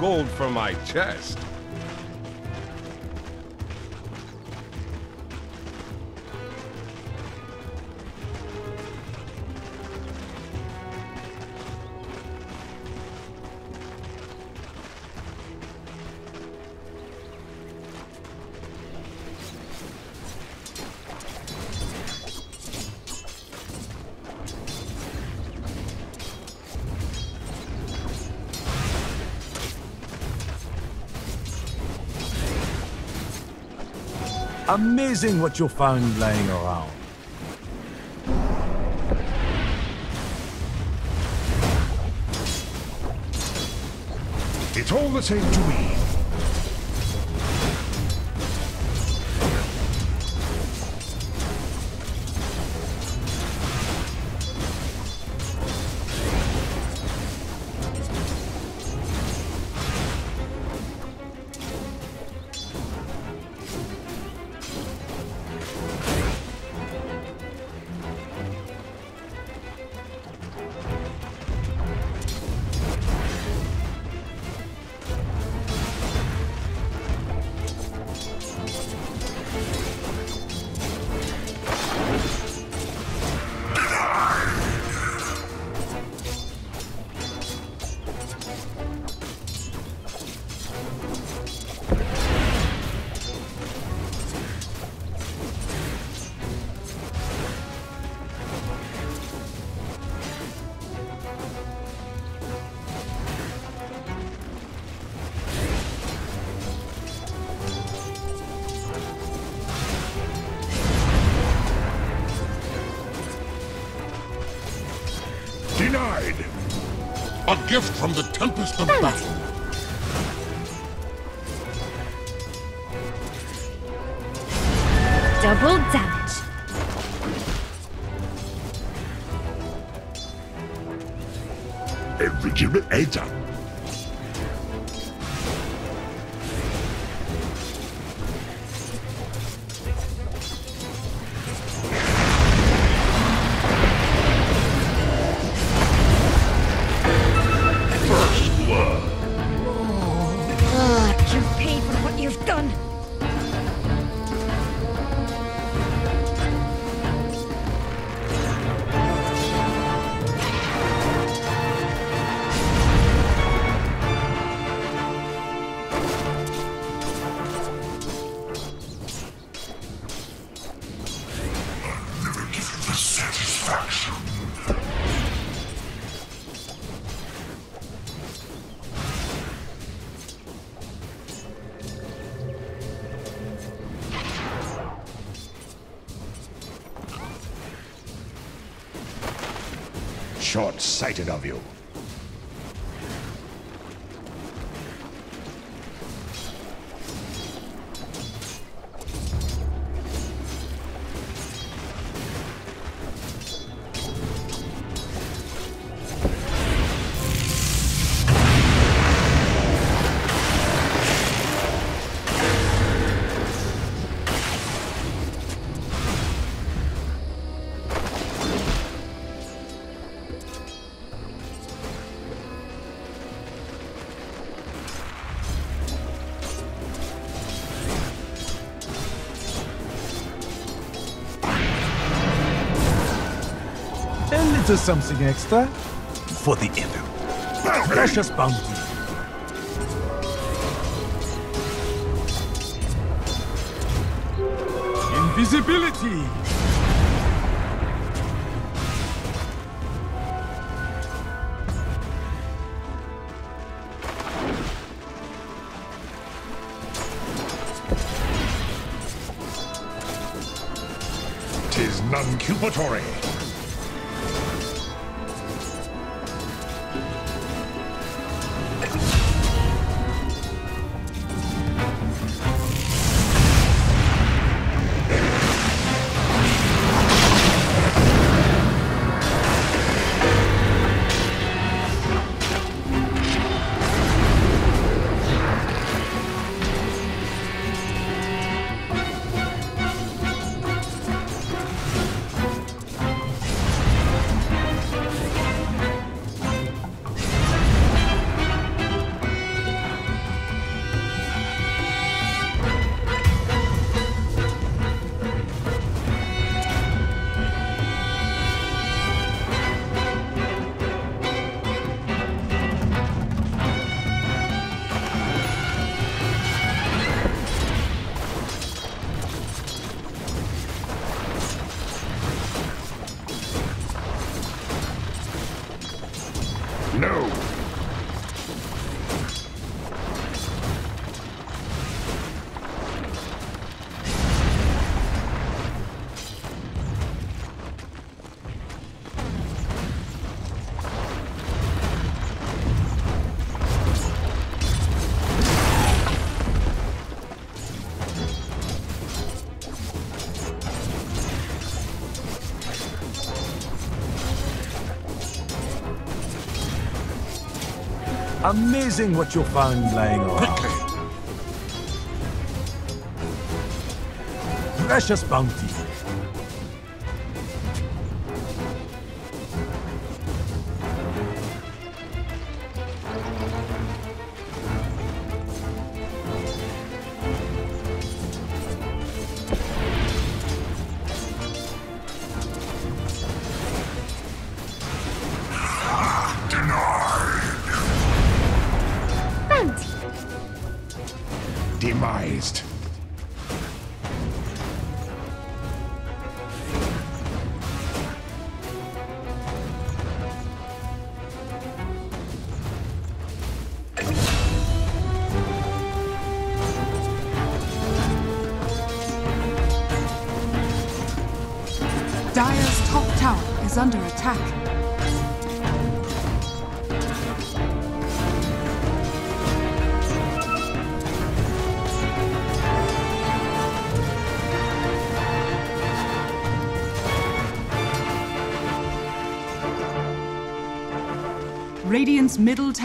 Gold for my chest. Amazing what you'll find laying around. It's all the same to me. Gift from the Tempest of Battle. Short-sighted of you. Something extra for the evil. Precious bounty. Invisibility! Tis non-cupatory. Amazing what you'll find lying around. Quickly! Precious. Bounty. Demised.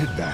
You that.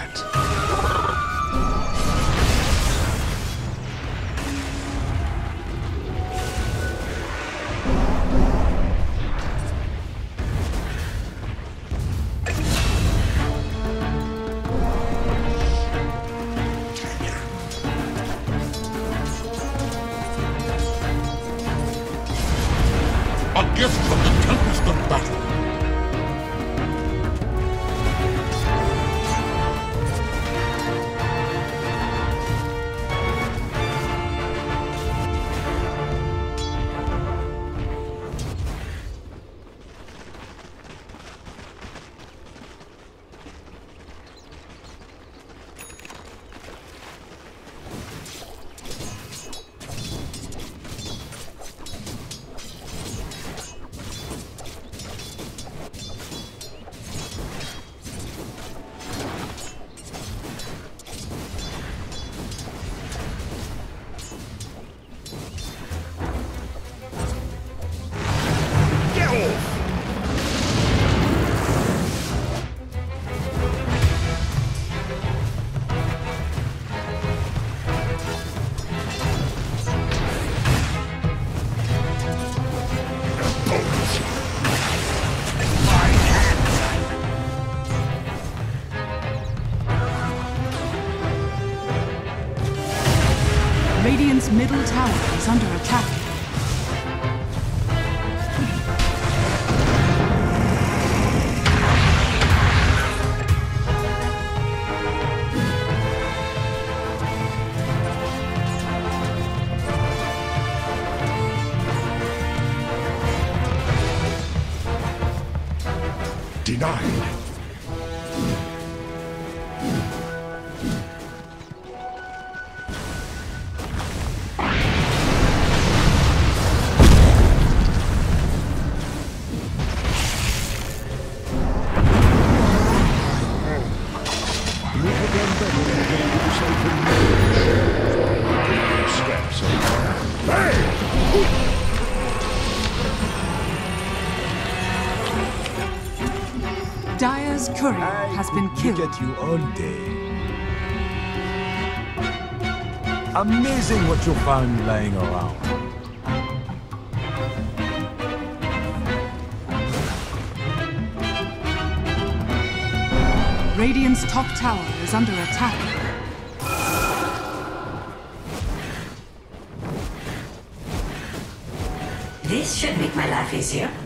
Been You you all day. Amazing what you'll find lying around. Radiant's top tower is under attack. This should make my life easier.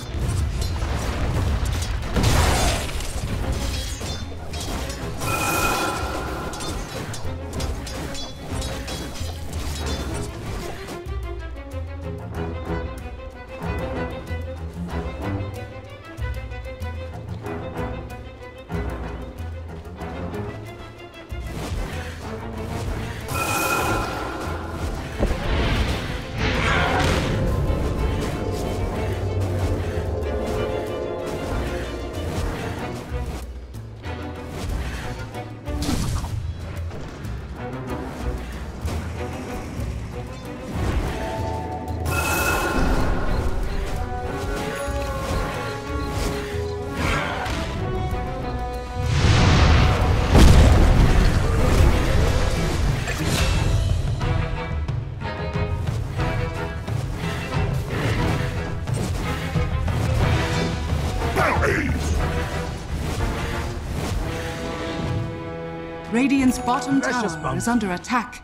Bottom Precious tower bump. is under attack.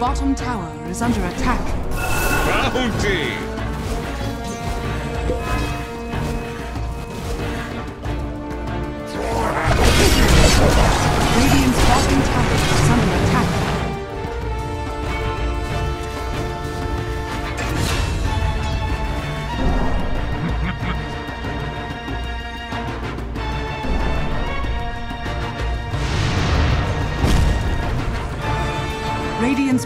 Bottom tower is under attack. Bounty!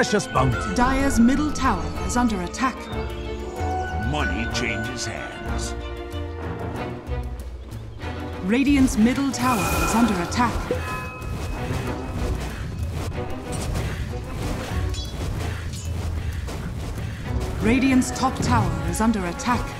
precious bounty. Dire's middle tower is under attack. Money changes hands. Radiant's middle tower is under attack. Radiant's top tower is under attack.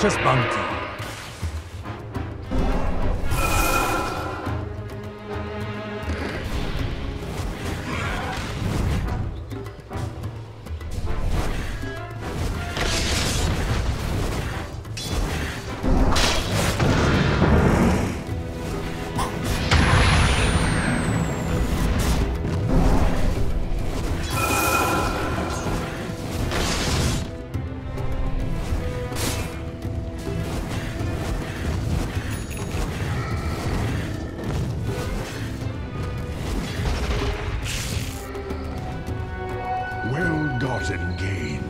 Precious bounty. yours in gain.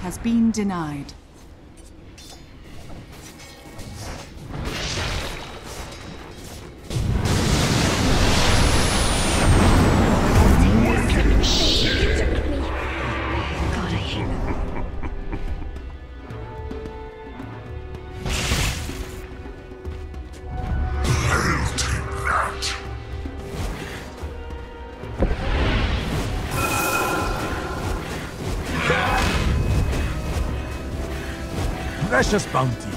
has been denied. Precious bounty.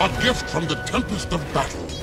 A gift from the tempest of battle.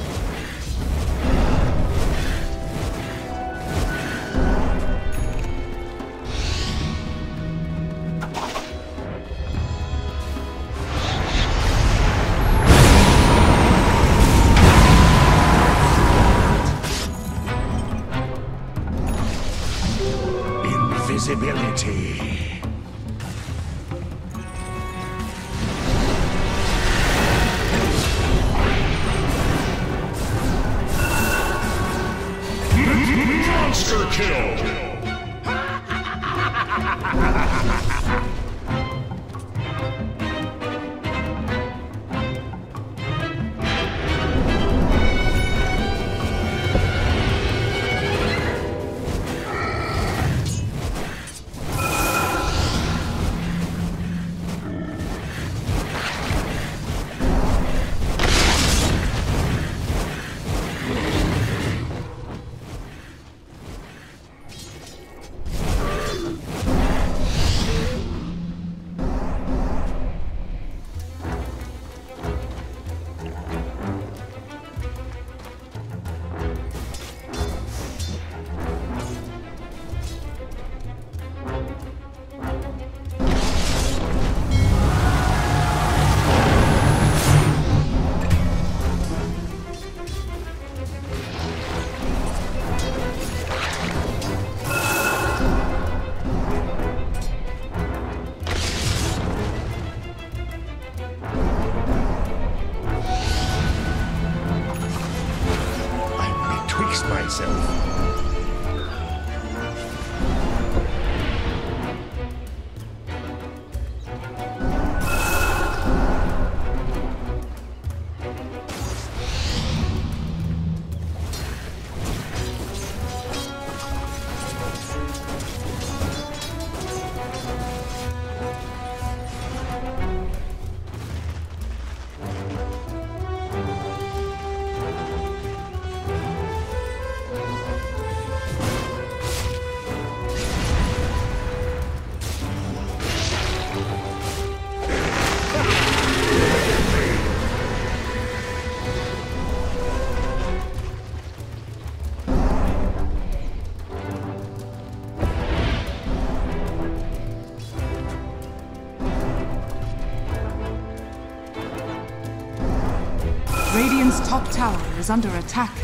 Is under attack.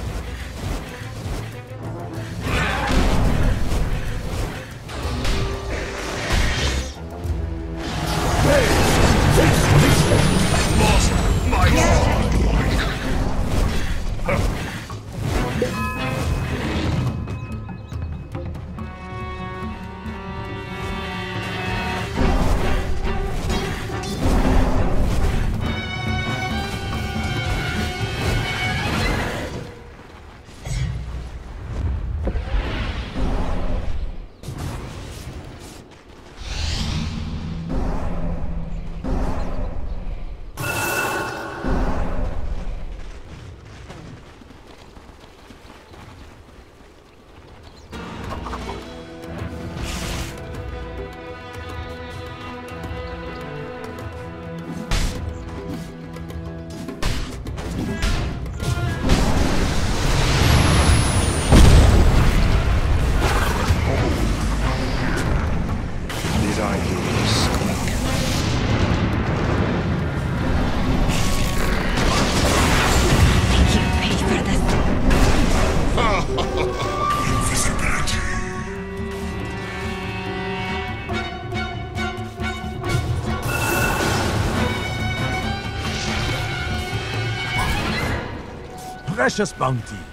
Precious bounty.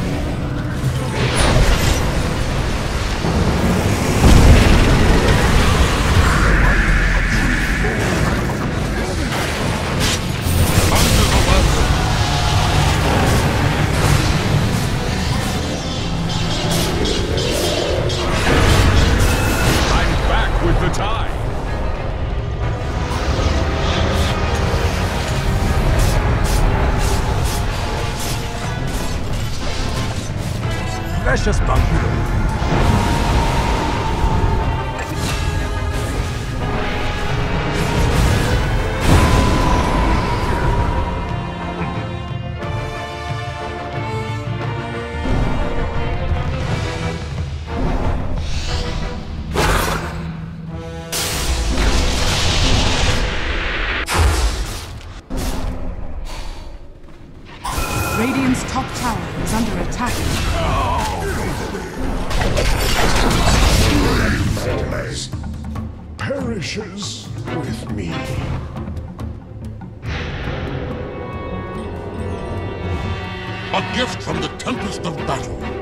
Radiant's top tower is under attack. Always perishes with me. A gift from the Tempest of Battle.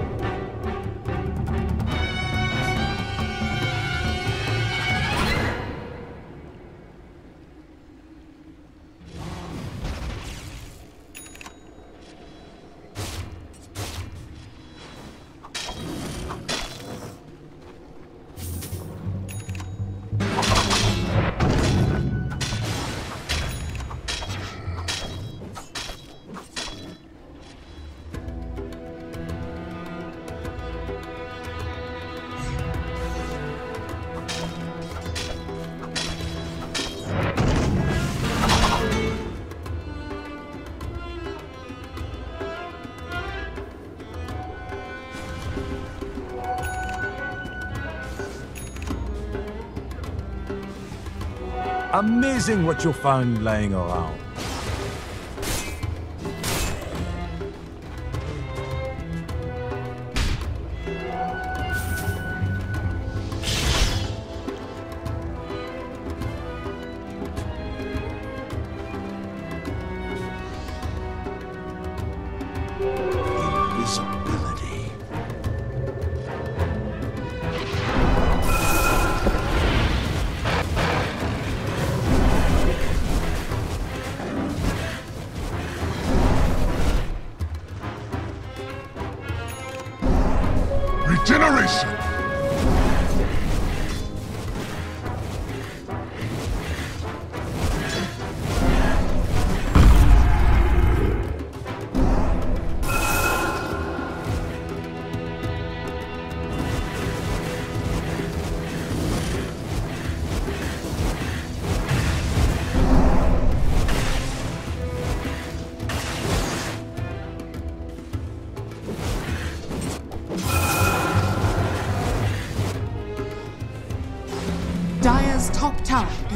Amazing what you'll find lying around. Regeneration!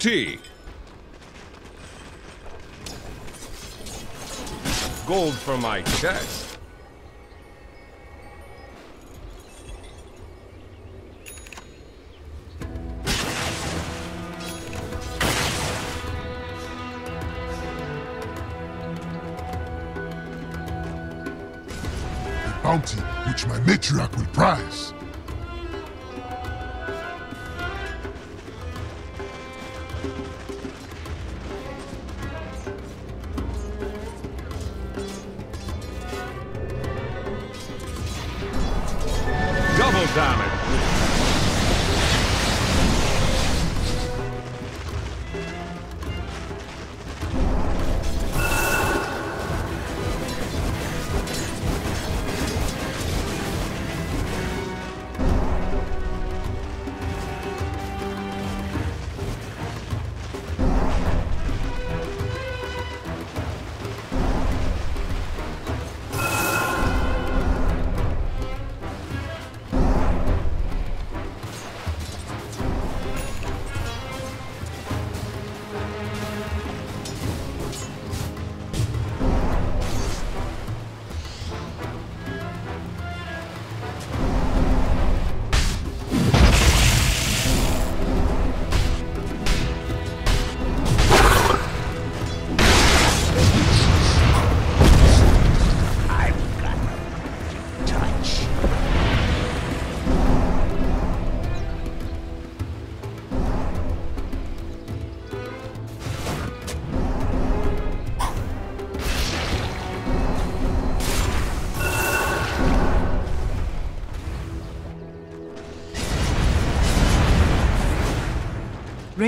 TNT. Gold for my chest. damage.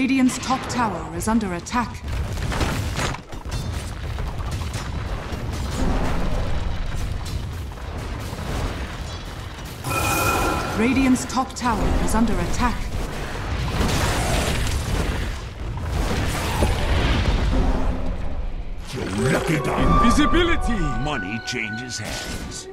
Radiant's top tower is under attack. Radiant's top tower is under attack. Invisibility! Money changes hands.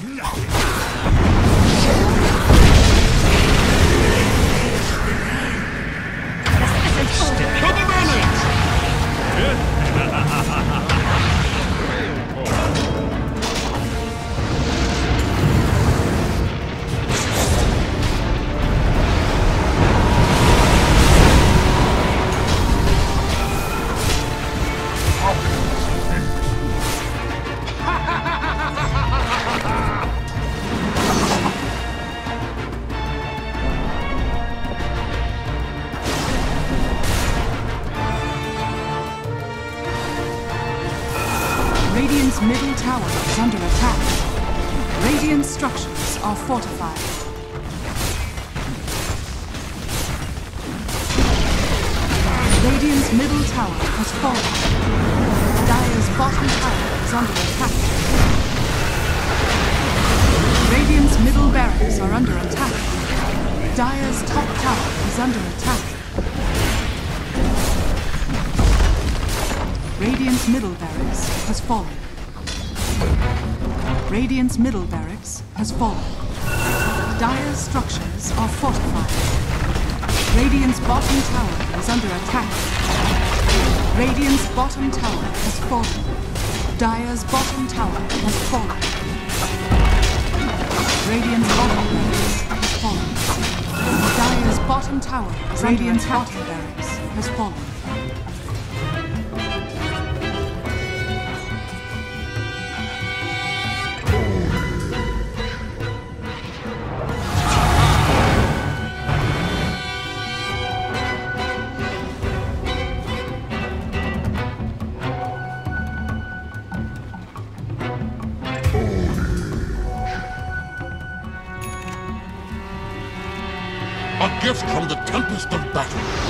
Nothing. fallen. Dire's bottom tower has fallen. Radiant's bottom tower has fallen. Dire's bottom tower Radiant's bottom. attack. 败。